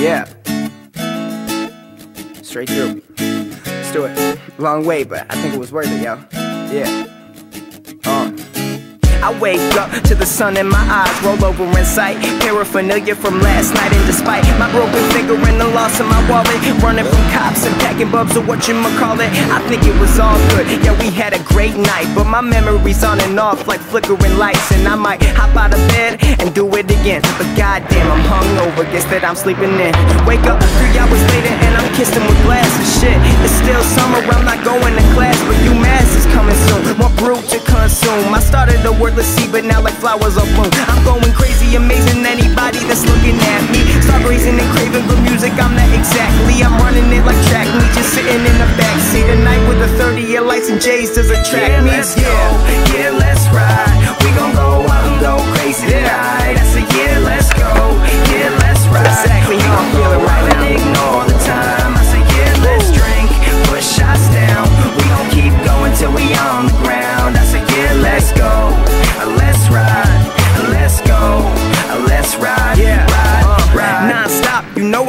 Yeah. Straight through. Let's do it. Long way, but I think it was worth it, yo. Yeah. I wake up to the sun in my eyes, roll over in sight. Paraphernalia from last night, and despite my broken finger and the loss of my wallet, running from cops and packing bubs or what you call it, I think it was all good. Yeah, we had a great night, but my memories on and off like flickering lights, and I might hop out of bed and do it again. But goddamn, I'm hungover, guess that I'm sleeping in. Wake up three hours later and I'm kissing with glass and shit. It's consume. I started a wordless sea, but now like flowers are bloom. I'm going crazy, amazing anybody that's looking at me. Start raising and craving good music, I'm not exactly. I'm running it like track me, just sitting in the backseat. A night with a 30 year lights and J's does attract yeah, me. Let's yeah. go, yeah, let's ride. We gon' go out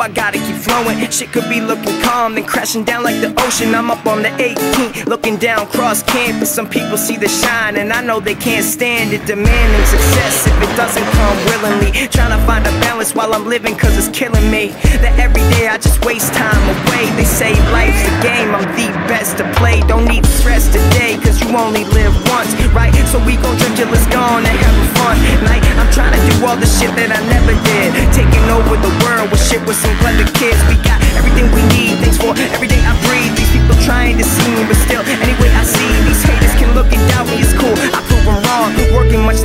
I gotta keep flowing. Shit could be looking calm, then crashing down like the ocean. I'm up on the 18th, looking down cross campus. Some people see the shine, and I know they can't stand it. Demanding success if it doesn't come willingly. Trying to find a balance while I'm living, cause it's killing me. That every day I just waste time away. They say life's a game, I'm the best to play. Don't need stress today, cause you only live once, right? So we gon' drink till it's gone and have a fun night. I'm trying to do all the shit that I never did. Taking over the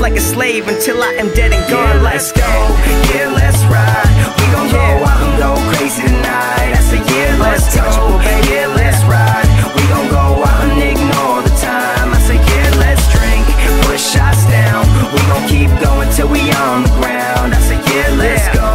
like a slave until I am dead and gone. Yeah, let's go, yeah, let's ride. We gon' go out and go crazy tonight. That's a yeah, let's go, yeah, let's ride. We gon' go out and ignore the time. I said, yeah, let's drink, push shots down. We gon' keep going till we on the ground. I said, yeah, let's go.